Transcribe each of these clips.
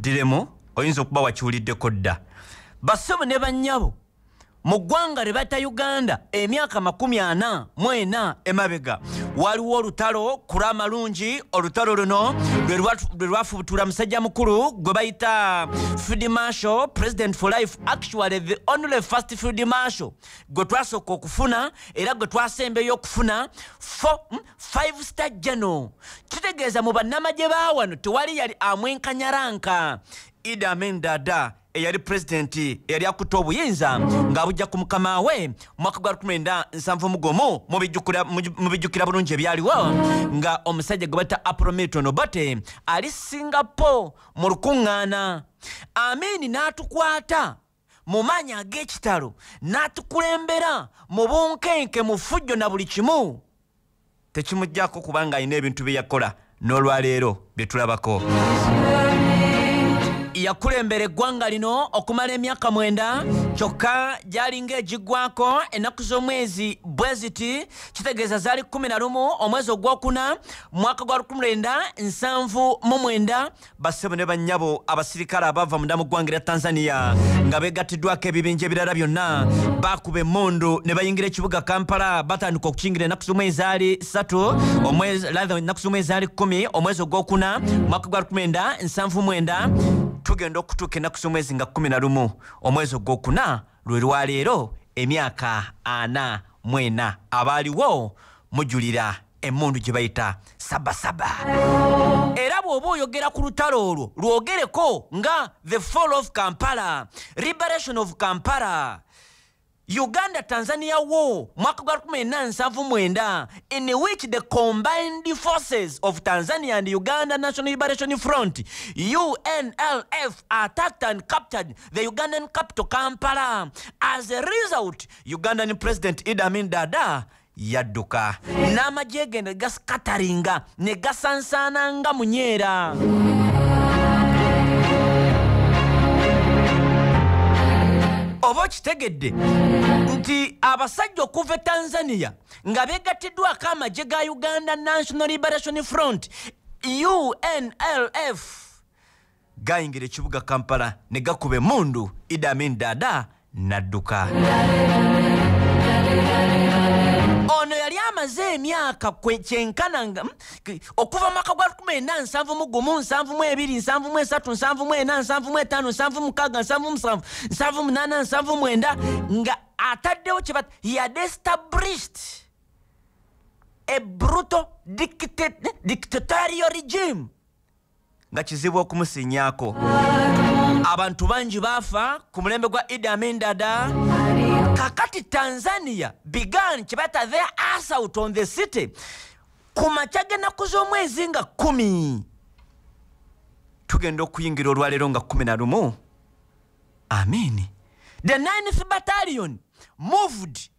diremu oyinza okuba wakiwuliddeko dda. Bassebo ne bannyabo mu ggwanga lye bata uganda emyaka makumi ana mu ena emabega. Waliwo olutalo kula amalungi olutalo luno lwe lwafubutula musajja mukulu gwe bayita field marshal president for life actually the only first field marshal. Gwe twasooka okufuna era gwe twasembeyo okufuna 5 star general kitegeeza mu bannamagye bawano tewali yali amwenkanyaranka idi amin dada eyali pulezidenti eyali akutte obuyinza ng'abujja ku mukama we mwaka gwa 1971 mu bijjukira bulungi ebyaliwo nga omusajja gwe bata apolo milton obote ali singapore mu lukuŋŋaana amini n'atukwata mu maanyi ag'ekitalo n'atukulembera mu bunkenke mu ffujjo na buli kimu. Tekimuggyako kubanga alina ebintu bye yakola n'olwaleero bye tulabako yakulembera eggwanga lino okumala emyaka mwenda kyokka gyalinga egiggwako ennaku z'omwezi bwe ziti kitegeeza zaali 11 omwezi ogwokuna mwaka gwa 1979 bassebo ne bannyabo abasirikale abava munda mu ggwanga lya tanzania nga begattiddwako ebibinja ebirala byonna bakuba emmundu ne bayingira ekibuga kampala batandika okukingira ennaku z'omwezi ali 3 ennaku z'omwezi ali 1 omwezi ogwokuna mwaka gwa 1979 tugenda okutuuka ennaku z'omwezi nga 11 omwezi ogwokuna lwe lwaleero emyaka 44 abaaliwo mujulira emmundu gye bayita sabasaba era bw'oba oyogera ku lutalo olwo lwogereko nga the fall of kampala liberation of kampala uganda tanzania war mwaka gwa 1979 in which the combined forces of tanzania and uganda national liberation front unlf attacked and captured. The ugandan capital kampala. As a result ugandan president idi amin dada yadduka n'amagye ge ne gasikataringa ne gasansaana nga munyeera oba okitegedde nti abasajja okuva e tanzania nga begattiddwako amagye ga uganda national liberation front unlf gayingira ekibuga kampala ne gakuba emundu idamin dada nadduka. ono yali amaze emyaka kyenkana nga okuva mwaka gwa 1974 nga ataddewo kyebat he had established a brutal dictatorial regime. Nga kizibu okumusinyaako. Abantu bangi baafa ku mulembe gwa idi amin dada kakati tanzania began kyebata their assault on the city ku makya g'ennaku z'omwezi nga kumi. Tugenda okuyingira olwaleero nga 11 amin the 9th battalion moved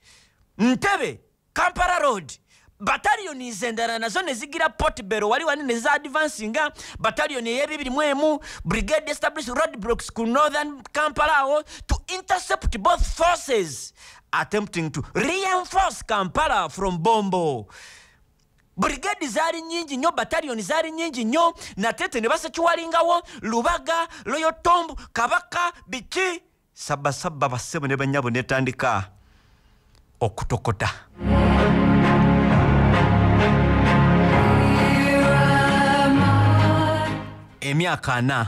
ntebe kampala road bataliyonize endala nazo ne zigira potbero wali wani ne za advancinga bataliyoni ey'ebibiri mu emu brigade established road blocks ku northern kampala awo to intercept both forces attempting to reinforce kampala from bombo. Brigade zaali nyingi nnyo bataliyoni zaali nyingi nnyo natete ne basekiwalingawo lubaga loyotombu kabaka biki sabasaba bassebo ne bannyabo netandika okutokota emyaka ana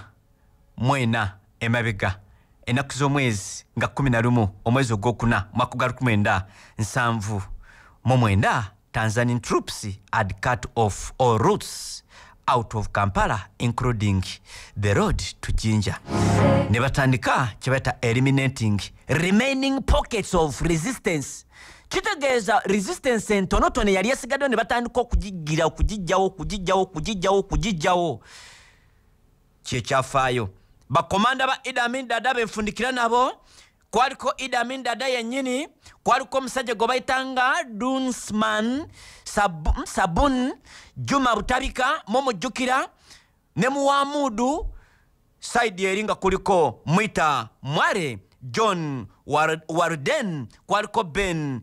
mu ena emabega. Ennaku z'omwezi nga 11 omwezi ogwokuna mwaka gwa 1979 mu mwenda tanzanian troops had cut off all routes out of kampala including the road to jinja. Ne batandika kyebayita eliminating remaining pockets of resistance. Kitegeeza resistance entonotono yali esigaddewo ne batandika okugigira okugijjawo okugijjawo okugijjawo okugijjawo kyekyafaayo bakomanda ba idamin dada benfundikira nabo. Kwaliko idi amin dada yenyini kwaliko omusajja gwe bayitanga dunsman sabun, juma butabika mumujjukira ne muwamudu saidi eri nga kuliko mwita mware john warden kwaliko ben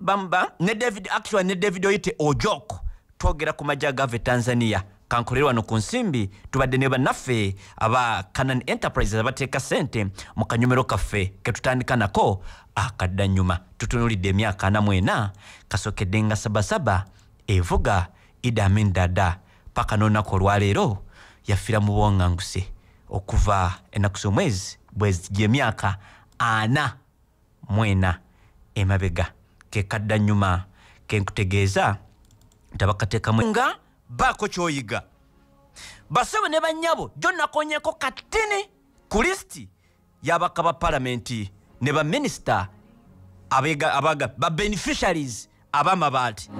bamba ne david actually ne david oyite ojok twogera ku majja tanzania kankolere wano ku nsimbi tubadde ne bannaffe aba canan enterprises abateeka sente mu kanyumiro kaffe ketutandika nako akaddanyuma. Tutunulidde emyaka anamu ena kasokedde nga sabasaba evuga idi amin dada paka n'olunaku olwaleero yafiira mu bwoŋŋanguse okuva ennaku z'omwezi bwezijja emyaka ana mwena emabega kekaddanyuma kenkutegeeza tabakateekamu nga baako kyoyiga. Basebe ne bannyabo jo nakonyeko katini ku lisiti y'abaka ba palamenti ne baminisita babeneficiaries ab'amabaati.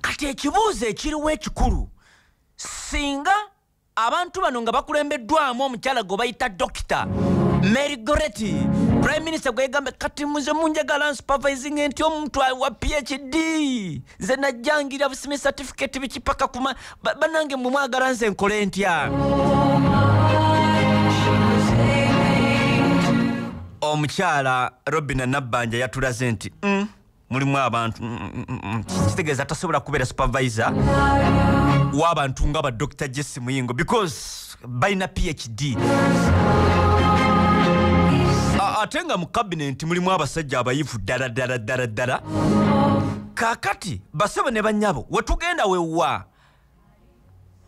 Kati ekibuuzo ekiriwo ekikulu singa abantu bano nga bakulembeddwamu omukyala gwe bayita dokita mary goreti prime minister gwegambe kati muze munjagala nsupervising nti omuntu wa phd nze najjangirira busimi certificate bikipaka kuma ba- banange mumwagala nze nkole ntya omukyala robina nabbanja yatulaze nti "Mm, mulimu abantu mm, mm, mm, mm." kitegeeza tasobola kubeera supervisor w'abantu nga badokita jesse muyingo because balina phd ate nga mu kabinenti mulimu abasajja abayivu ddala ddala ddala ddala. Kaakati basebo ne bannyabo wetugenda wewa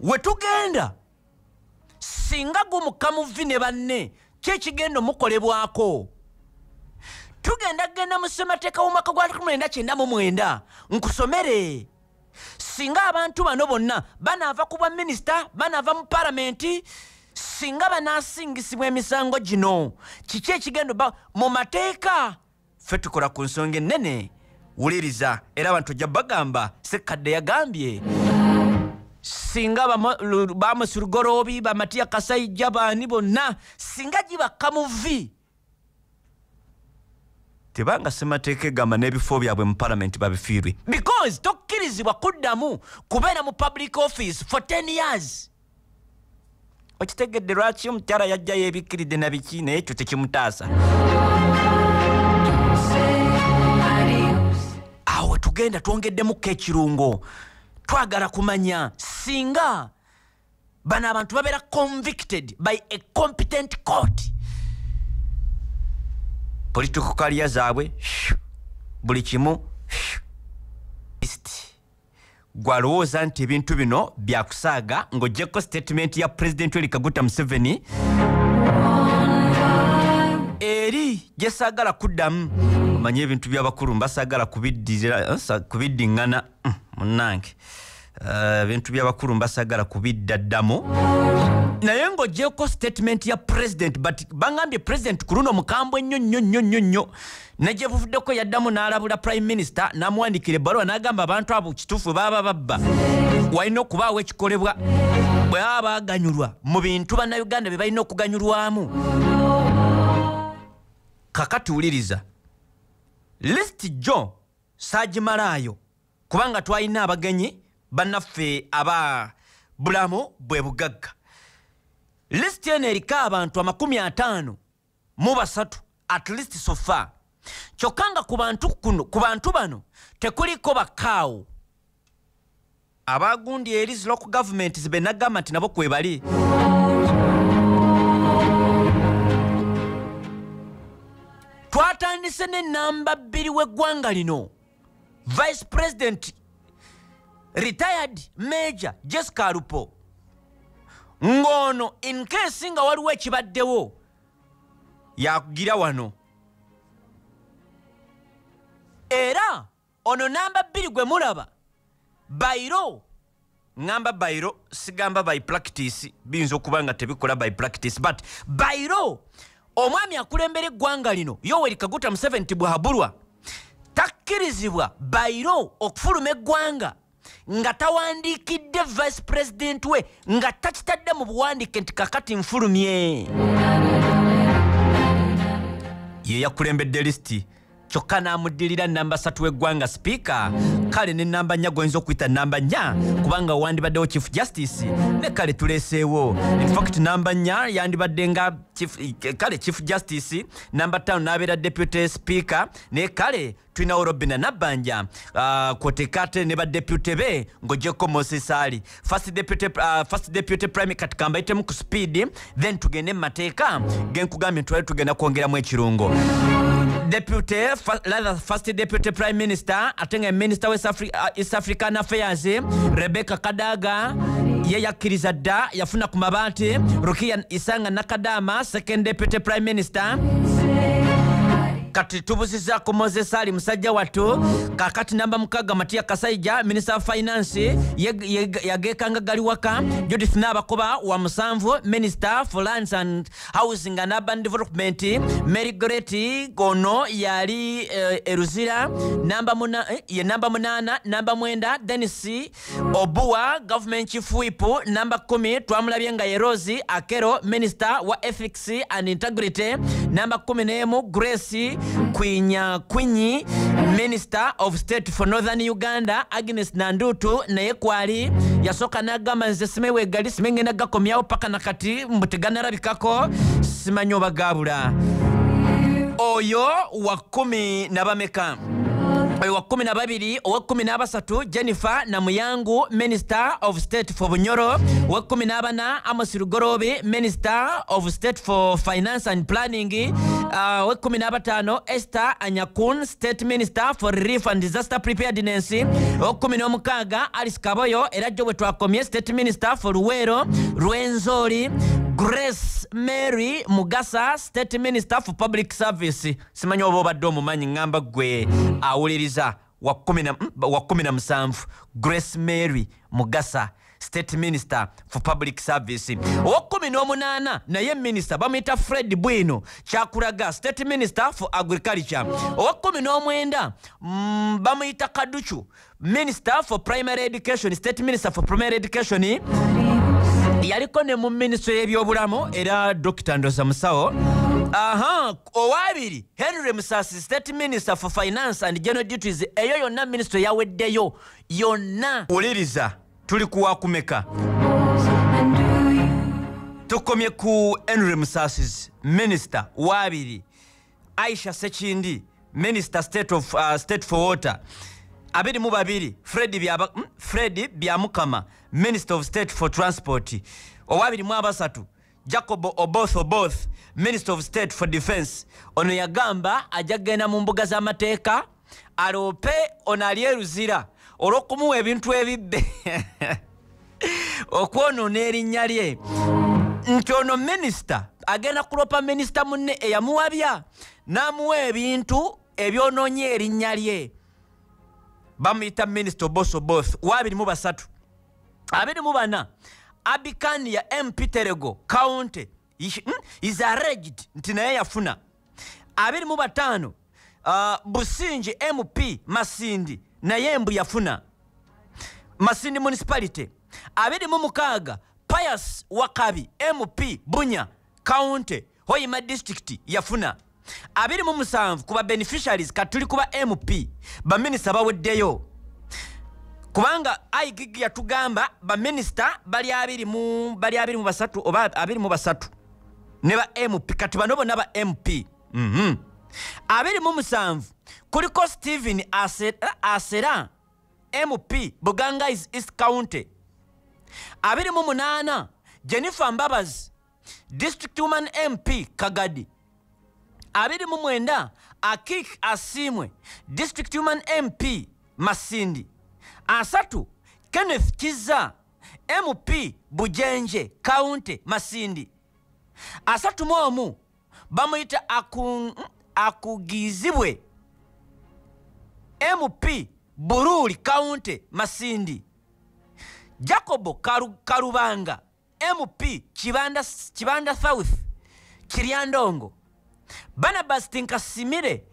wetugenda singa gumukamuvi ne banne kyekigenda omukolebwako? Tugenda genda mu ssemateeka w'omwaka gwa 1999 nkusomere. Singa abantu bano bonna banaava ku bwaminisita banaava mu palamenti singa banaasingisibwa emisango gino kiki ekigendo ba mu mateeka? Ffe tukola ku nsonga ennene. Wuliriza era abantu ojja bagamba sekadde yagambye. Singa bama- lu- bamusi lugorobi bamatiya kasayijja baani bonna singa gibakka mu vi tebanga semateeka egamba n'ebifo byabwe mu palamenti babifiirwe. Because tokkirizibwa kuddamu kubeera mu public office for 10 years okitegedde lwaki omukyala yajjayo ebikkiridde na biki naye ekyo tekimutaasa? Awo wetugenda twongeddemuko ekirungo twagala kumanya singa bano abantu babeera convicted by a competent court. Political career zaabwe buli kimu. Gwalowooza nti ebintu bino byakusaaga ng'ogyeko statement ya pulezidenti eri kaguta museveni eri gyesaagala kuddamu. Omanye ebintu byabakulu mbasaagala kubiddira- eh, kubiddiŋŋana. Mm, munnange. Eh, ebintu byabakulu mbasaagala kubidda ddamu. Naye ng'ogyeko statement ya president but bangambye president ku luno mukambwe nnyo nnyo nnyo nnyo nnyo. Negye buvuddeko yaddamu n'alabula prime minister n'amuwandikira ebbaluwa n'agamba abantu abo kituufu baaba babba. Walina okubaawo ekikolebwa. Bwe baba baganyulwa mu bintu bannayuganda bye balina okuganyulwamu. Kakati wuliriza. Lisiti jo saagimalaayo kubanga twalina abagenyi bannaffe aba bulamu bwe bugagga. Lisiti eno eriko abantu amakumi ataano mu basatu at least sofa kyokka nga ku bantu kuno ku bantu bano tekuliko bakaawo abagundi eri local government be nagamba nti nabo kwebali twatandise n'enamba bbiri w'eggwanga lino. Vice president retired major jessica alupo ng'ono in case nga waliwo ekibaddewo yakugira wano. Era ono namba bbiri gwe mulaba. Bayiro ŋŋamba bayiro sigamba by practice biyinza okuba nga tebikola by practice but bayiro omwami akulembera eggwanga lino yoweri kaguta museveni ti bwabulwa takkirizibwa bayiro okufuluma eggwanga nga tawandiikidde vice president we nga takitadde mu buwandiike nti kakati nfulumye. Ye yakulembedde lisiti kyokka n'amuddirira namba satu w'eggwanga sipiika kale ne namba nnya goyinza okuyita namba nnya kubanga wandibaddewo chief justice ne kale tuleeseewo infact namba nnya yandibadde nga kale chief justice namba ttaano n'abeera deputy speaker naye kale tulinawo robina nabbanja uh, kwoteekate ne badepute be ng'ogyeko moses ali first deputy, uh, first deputy prime kati kambayitemu ku speed then tugende mu mateeka genkugambye ntwali tugenda kwongeramu ekirungo deputy rather first deputy prime minister ate nga minister wa uh, east african affairs rebecca kadaga. Ye yakkiriza dda yafuna ku mabaati isanga nakadama second deputy prime minister kati tubuzizaako moses ali musajja wattu kakati namba mukaga matiya kasaija minisita finance yageekanga gali waka. Judith nabakoba wa musanvu minisita for lands and housing and urban development mary greti ono yali eh, eruzira. Namba muna- eh, ye namba munana namba mwenda denis obuwa government chief whip. Namba 1 twamulabye nga ye rosi akero minisita wa ethics and integrity. Namba 11 grace kwinya kwinyi minister of state for northern uganda agnes nandutu naye kwali yasooka nagamba nze simewegali simengenda gakomyawo paka nakati mbu teganalabikako simanyi oba gabula oyo wa kumi na bameka oyo wa kumi na babiri owa kumi n'abasatu jennifer namuyangu minister of state for bunyoro. Owa kumi n'abana amos rugorobi minister of state for finance and planning. Uh, owa kumi n'abataano esther anyakun state minister for relief and disaster preparedness. Owa kumi n'omukaaga alice kaboyo era jjo bwe twakomye state minister for luweero lwenzori grace mary mugasa state minister for public service. Simanyi oba obadde omumanyi ŋŋamba gwe awuliriza wa kumi na- mm, grace mary mugasa state minister for public service. Owa kumi n'omunaana naye minisita bamuyita fred bwino kyakulaga state minister for agriculture. Owa kumi n'omwenda mm, bamuyita kaducu minister for primary education state minister for primary education yaliko ne mu minisitule y'ebyobulamu era dr ndoza musawo. Aha owabiri henry musasi state minister for finance and general duties eyo yonna minisitule yaweddeyo. Yonna. Wuliriza tuli kuwakumeka tukomye ku henry musasis minister wabiri. Aisha sekindi minister state, of, uh, state for water. Abiri mu babiri fred mm, fred byamukama minister of state for transport. Owabiri mu abasatu jacob oboth oboth minister of state for defense. Ono yagamba ajja kgenda mu mbuga z'amateeka aloope ono ali eruzira olw'okumuwa ebintu ebibbe. Okwonoona erinnya lye. Nti ono minisita agenda kulopa minisita munne eyamuwabya n'amuwa ebintu ebyonoonye erinnya lye. Bamuyita minisita oboso both wabiri mu basatu abiri mu bana abikani ya mp terego county is, mm, is alleged nti naye yafuna. Abiri mu bataano uh, busingi mp masindi naye mbu yafuna. Masindi municipality. Abiri mu mukaaga pius wakabi mp bunya county hoima district yafuna. Abiri mu musanvu ku babeneficiaries kati tuli kuba mp baminisita baweddeyo kubanga igig yatugamba baminisita bali abiri mu bali abiri mu basatu oba abiri mu basatu. Ne ba mp kati bano bonna ba mp Mhm. abiri mu musanvu. Kuliko stephen Ase- asera mp buganga is east county. Abiri mu munaana jennifer mbabazi district woman mp kagadi. Abiri mu mwenda akik asimwe district woman mp masindi asatu kenneth kiza mp bujenje county masindi. Asatu mu omu bamuyita aku, akugizibwe mp buruli county masindi. Jacobo Karu, karubanga mp kibanda, kibanda south kiryandongo. Barnabas tinkasimire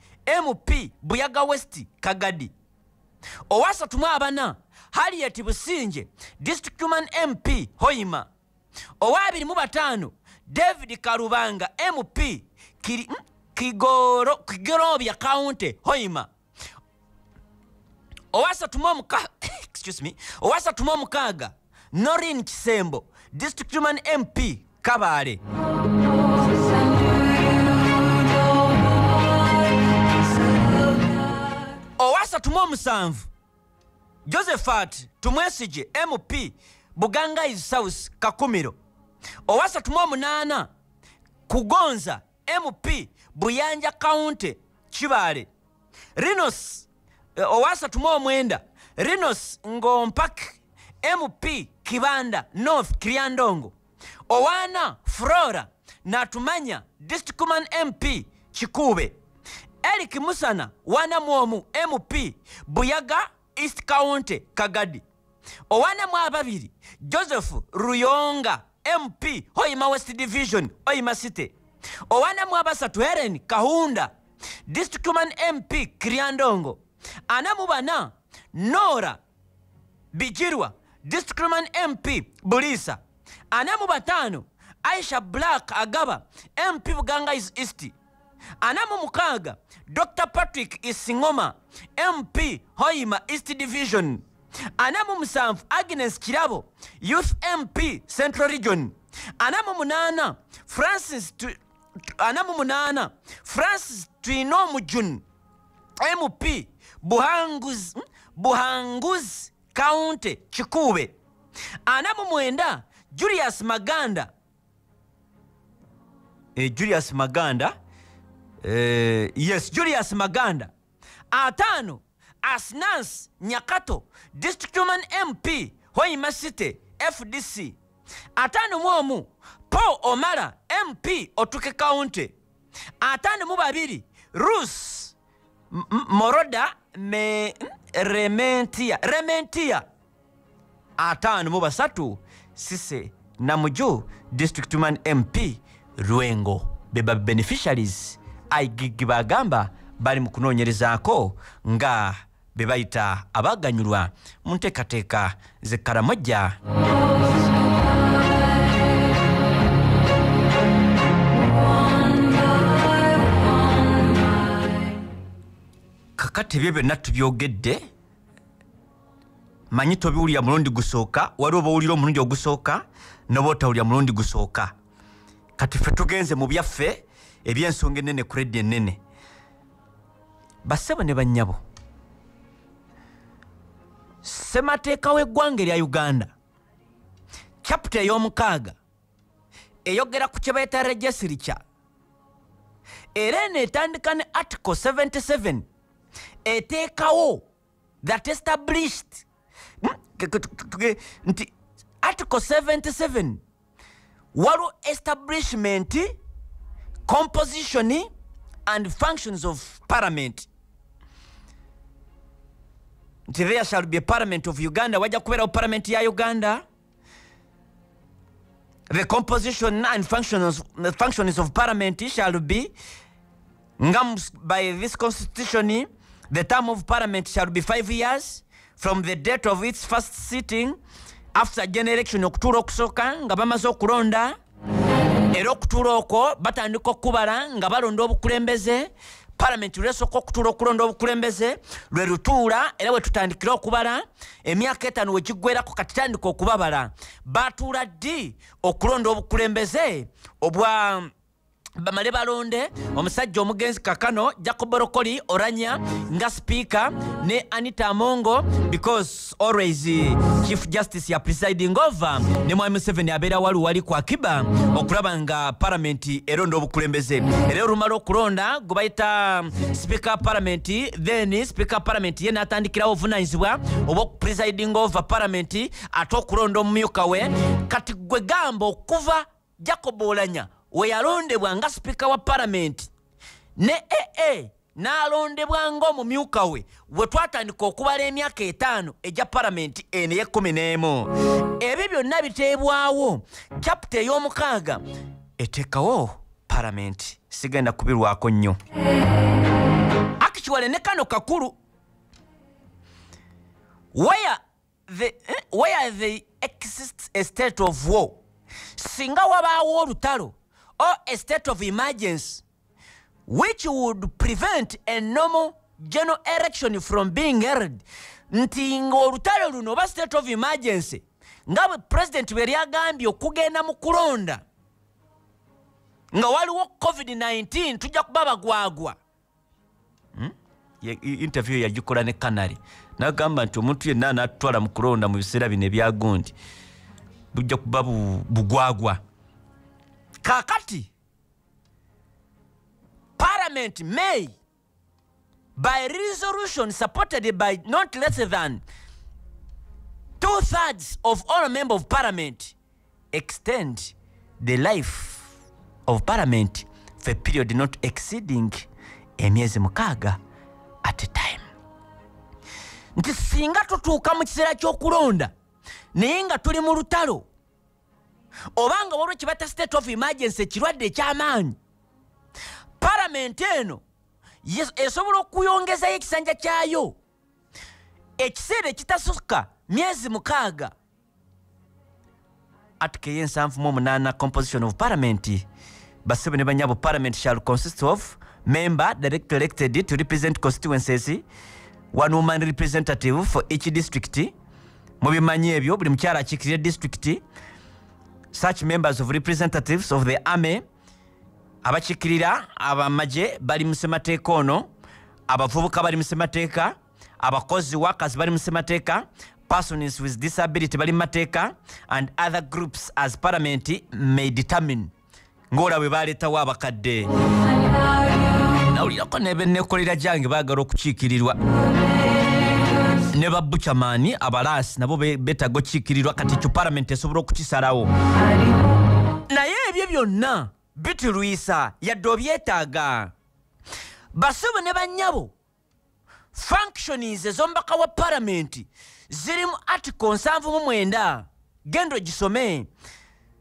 mp buyaga west kagadi owasatu mu abana harriet businje district woman mp hoima. Owabiri mu bataano david karubanga mp Kiri, mm, kigoro kigorobya kaunti hoima. Owasatu mu omukaaga norin kisembo district human mp kabaale owasatu mu omusanvu josephat tumwesige mp bugangaizi south kakumiro. Owasatu mu omunaana kugonza mp buyanja kaunti kibaale rinos eh, owasatu mu omwenda rinos ngompak mp kibanda north kiryandongo owaana flora natumanya districtman mp kikuube eric musana wanamuomu mp buyaga east county kagadi. Owanamu ababiri joseph ruyonga mp hoima west division hoima city. Owanamu abasatu helen kahunda districtman mp kiryandongo anamu bana nora bijirwa districtman mp bulisa. Anamu batano aisha black agaba mp bugangais east anamu mukaaga dr patrick isingoma mp hoima east division. Anamu musanvu agnes kirabo youth mp central region. Anamu munaana francis Tu- anamu munaana francis twinomujun mp buhanguzi buhanguzi county kikuube anamu mwenda julius maganda. Eh, julius maganda yes julius maganda ataano asnas nyakato districtman mp hoima city fdc ataano mu omu paul omara mp otuke county ataano mu babiri rus moroda me rementia rementia ataano mu basatu sise namuju districtman mp lwengo beba beneficiaries igig bagamba bali mu kunoonyerezaako nga be bayita abaganyulwa mu nteekateeka zekaramojja kakati ebyo byonna tubyogedde manyi tobiwulira mulundi gusooka wali oba owulira omulundi ogusooka noba otawulira mulundi gusooka. Kati ffe tugenze mu byaffe ebyensonga enene ku reddi enene bassebo ne bannyabo ssemateeka w'eggwanga erya uganda caputa ey'omukaaga eyogera ku kye bayita regisirica era eno etandika ne article 77 eteekawo that established Hmm? Nti article 77 waliwo establishment composition and functions of parliament. There shall be a parliament of uganda wajja kubeerawo parliament ya uganda. The composition and functions, the functions of parliament shall be by this constitution, the term of parliament shall be five years from the date of its first sitting after general election okutuula okusooka nga bamaze okulonda era okutuula okwo batandika okubala nga balonda obukulembeze. Palamenti lwesooka okutuula okulonda obukulembeze lwe lutuula era bwe tutandikira okubala emyaka etaano wegiggwerako katitandika okubabala. Batuula ddi okulonda obukulembeze obwa bamale balonde omusajja omugenzi kakano jacob rokoli oranya nga sipiika ne anita amongo because always chief justice ya presiding over ne mwami museveni abeera wali wali ku akiba okulaba nga palamenti eronda obukulembeze. Era olumala okulonda gwe bayita sipiika palamenti then sipiika palamenti ye natandikirawo obuvunanyizibwa obwokupresiding over palamenti ate okulonda omumyuka we. Kati gwe gamba okuva jacob olanya we yalondebwa nga sipiika wa palamenti. Ne aa n'alondebwa ng'omumyuka we we twatandika okubala emyaka etaano egya palamenti eno ey'ekkumi n'emu. Ebyo byonna biteebwawo. Caputa ey'omukaaga eteekawo palamenti. Sigenda kubirwako nnyo. Actually ne kano kakulu. Where the, eh, where the exists a state of war? Singa wabaawo olutalo or a state of emergency which would prevent a normal general election from being held. Nti ng'olutalo luno oba state of emergency nga bwe pulezidenti bwe lyagambye okugenda mu kulonda nga waliwo covid-19 tujja kuba bagwagwa. Hmm? Interview yagikola ne kanale nagamba nti omuntu yenna anatutwala mu kulonda mu biseera bino ebyagundi bujja kuba bu- bugwagwa kakati parliament may by resolution supported by not less than two-thirds of all member of parliament extend the life of parliament for a period not exceeding emyezi mukaaga at a time. Nti singa tutuuka mu kiseera ky'okulonda naye nga tuli mu lutalo oba nga waliwo kibata state of emergency ekirwadde ekyamaanyi. Palamenti eno esobola okuyongezayo ekisanja kyayo. Ekiseera ekitasukka myezi mukaaga. Article y'ensanvu mu omunaana composition of parliament. Basebe ne banyabo parliament shall consist of member directly elected to represent constituencies one woman representative for each district. Mubimanyi ebyo buli mukyala akiikirira district such members of representatives of the army abakiikirira abamagye bali mu ssemateeka ono abavubuka bali mu ssemateeka abakozi wakazi bali mu ssemateeka persons with disability bali mateeka and other groups as parliament may determine. Ng'ola bwe baleetawo abakadde. Nawulirako nebenekolera gyange baagala okukiikirirwa ne babuchamani abalaasi nabo be- beetaaga okukiikirirwa kati ekyo palamenti esobola okukisalawo. Naye ebyo byonna biturwisa yadde obyetaaga. Basubu ne bannyabo functionings ez'omubaka wa palamenti ziri mu article 79 genda ogisome.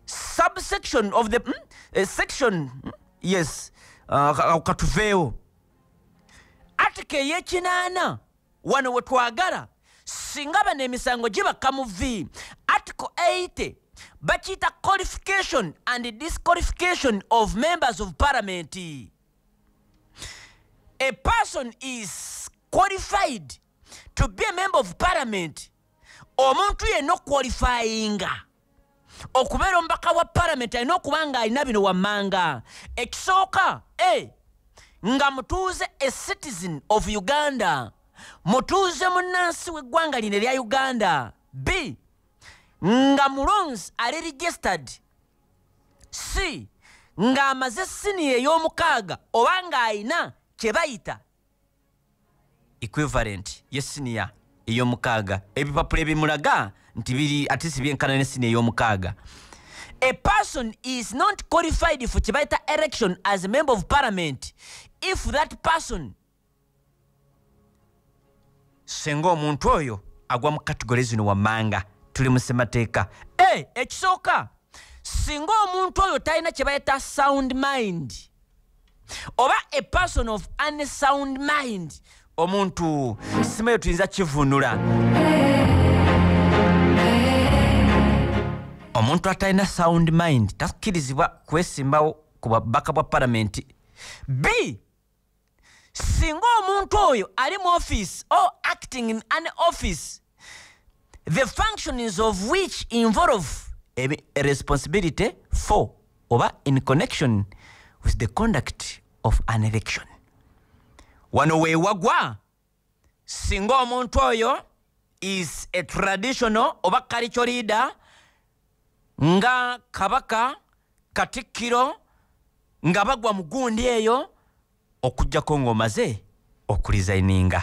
Subsection of the mm, eh, section mm, yes. Uh, ka- katuveewo. Article ey'ekinaana wano we twagala singa bano emisango gibaka mu v article 80 bakiyita qualification and disqualification of members of parliament. A person is qualified to be a member of parliament. Omuntu yenna okwalifayinga okubeera omubaka wa palamenti alina okuba nga alina bino wammanga. Ekisooka a nga mutuuze a citizen of uganda mutuuze munnansi w'eggwanga lino erya uganda. B. Nga mulonzi ali registered. C. Ng'amaze siniya ey'omukaaga oba ng'ayina kye bayita. Equivalent ye siniya ey'omukaaga. Ebipapula ebimulaga nti biri ate si byenkana ne siniya ey'omukaaga. A person is not qualified for kye bayita election as a member of parliament. If that person senga omuntu oyo agwa mu kategore zino wammanga tuli mu ssemateeka. E ekisooka singa omuntu oyo talina kye bayita sound mind oba a person of unsound mind omuntu simayo tuyinza kivunula. Omuntu atalina sound mind takkirizibwa kwesimbawo ku babaka bwa palamenti b singa omuntu oyo ali mu office or acting in an office the functions of which involve a, a responsibility for oba in connection with the conduct of an election. Wano weewagwa singa omuntu oyo is a traditional oba cultural leader nga kabaka katikkiro nga bagwa mu gundi eyo okugjako ng'omaze okulizayininga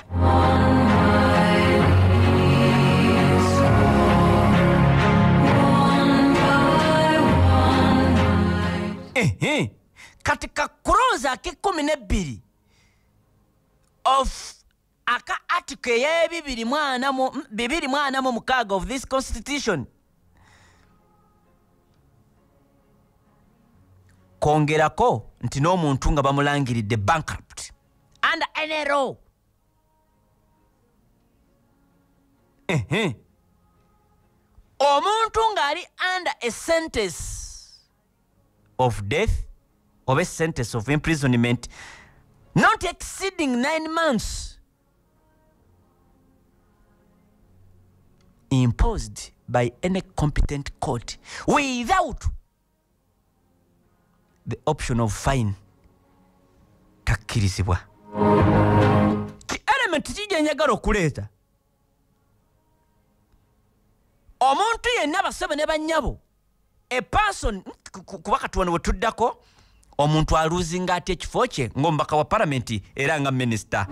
Ehe. kati ka kuloza ak'ekkumi n'ebbiri of aka article ey'ebibiri bibiri mu ana mu mukaaga of this constitution kwongerako nti n'omuntu nga bamulangiridde bankrupt. Under nro omuntu ng'ali under a sentence of death oba sentence of imprisonment not exceeding nine months imposed by any competent court without the option of fine. Takkirizibwa ki element kijye njagala okuleeta? Omuntu yenna basebe ne bannyabo a person ku- ku- kuba katuwano bwe tuddako omuntu aluzinga atya ekifo kye ng'omubaka wa palamenti era nga minisita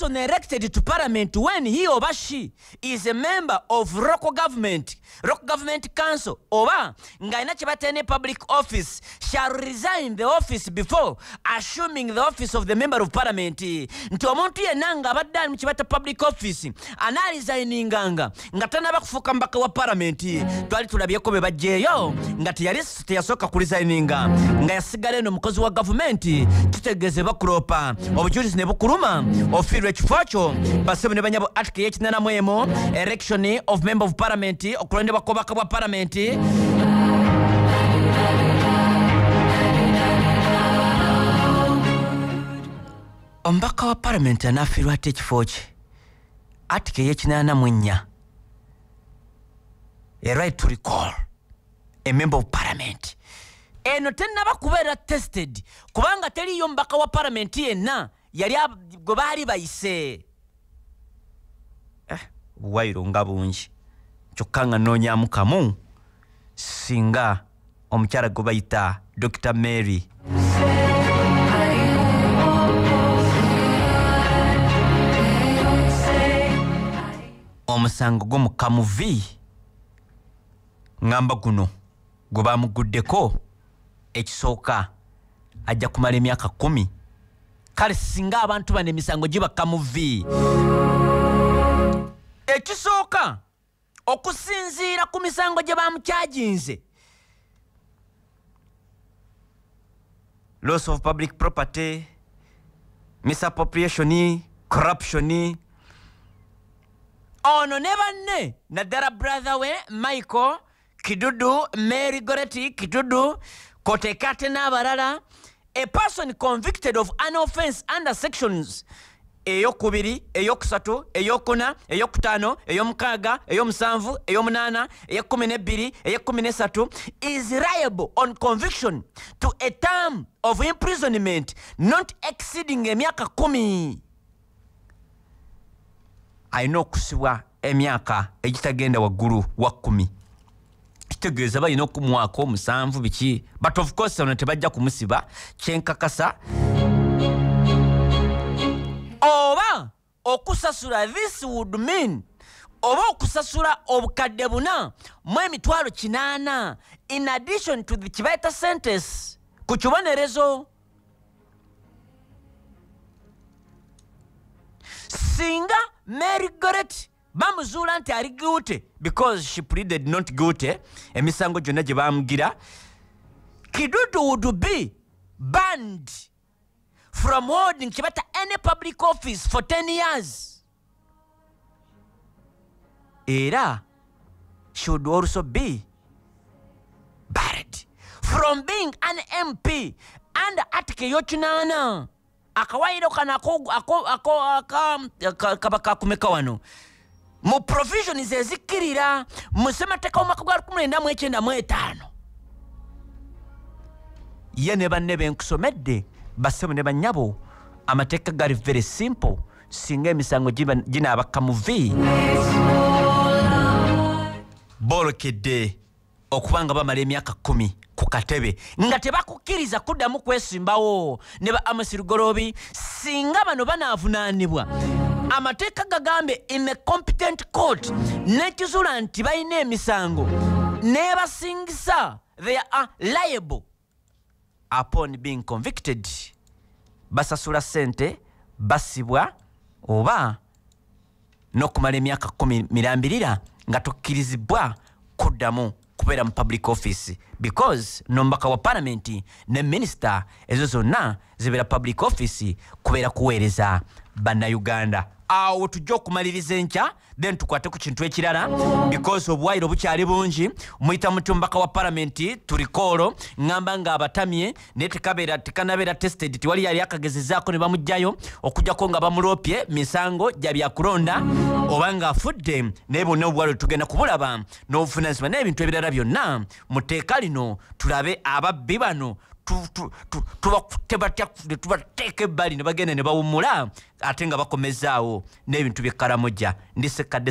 person elected to parliament when he or she is a member of local government, local government council, oba ng'alina kye batera ne public office shall resign the office before assuming the office of the member of parliament. Nti omuntu yenna ng'abadde ali mu kye bata public office anaalisayininganga nga tanaba kufuuka mbaka wa parliament. Twali tulabyeko be bajjeeyo nga teyali teyasooka kulisayininga nga yasigala eno mukozi wa gavumenti tutegeeze bakulopa obujulizi ne bukuluma ofiirwa ekifo kyo basebe ne banyabo article y'ekinana emu election of member of parliament okulondebwa kw'obubaka bwa parliament. Omubaka wa parliament anaafiirwa ate ekifo kye article y'ekinana mu ennya a right to recall. A member of parliament. Eno tenaba kubeera tested kubanga teriyo mubaka wa palamenti yenna yali gwe baali bayise. Eh, obuwayiro nga bungi. Kyokka nga noonyamu kamu singa omukyala gwe bayita dr mary. Omusango gw'omukamu v ŋŋamba guno gwe bamuguddeko ekisooka ajja kumala emyaka kumi kale singa abantu bano emisango gibakka mu v ekisooka okusinziira ku misango gye bamukyaginze loss of public property misappropriation corruption. Ono ne banne naddala brother we michael kidudu mary goreti kidudu koteeka ate n'abalala a person convicted of an offense under sections eyokubiri eyokusatu eyokuna eyokutaano eyomukaaga eyomusanvu eyomunaana eyekumi nebbiri eyekumi nesatu is liable on conviction to a term of imprisonment not exceeding emyaka kumi alina okusibwa emyaka egitagenda waggulu wa kumi kitegeeza balina okumwaka omusanvu biki? But of course ono tebajja kumusiba. Kyenkakasa. Oba okusasula this would mean oba okusasula obukadde buna mu emitwalo kinaana in addition to the kibayita sentence ku kibonerezo. Singa mary goret bamuzuula nti ali guilty because she pleaded not guilty emisango gyonna gye bamugira kidudu would be banned from holding kibata any public office for 10 years era she would also be barred from being an mp under article yokinana akawairo kano ako- ako- ako- aka- ka- kaba kakumeka wano mu provisions ezikkirira mu ssemateeka w'omwaka gwa 1995 ye ne banne benkusomedde bassebo ne bannyabo amateeka gali very simple singa emisango ginaabakka mu v. Boolekedde okuba nga bamala emyaka kumi ku katebe nga tebakukkiriza kuddamu kwesimbawo ne ba amasirugolobi singa bano banaavunaanibwa amateeka gagambye in a competent court. Nekizuula nti balina emisango nebasingisa they are liable upon being convicted. Basasula sente basibwa oba n'okumala emyaka kumi mirambirira nga tokkirizibwa kuddamu kubeera mu public office. Because nomubaka wa palamenti ne minisita ezo zonna zibeera public office kubeera kuweereza bannayuganda awo tujja okumaliriza enkya then tukwate ku kintu ekirala because obwaire bukyali bungi. Muyita mutumbaka wa palamenti tulikoolo ŋŋamba nga abatamye naye tekabeera tekanabeera tested tiwali yali akagezezaako ne bamugjayo okugjako nga bamuloopye misango gya byakulonda oba ng'afudde naye bonna obwalo tugenda kubulaba n'obuvunanyizibwa n'ebintu ebirala byonna. Mu tteeka lino tulabe ababbi bano ne tubateeka ebbali ne bagenda ne bawummula ate nga bakomezaawo n'ebintu byekkalamujja ndi sekkadde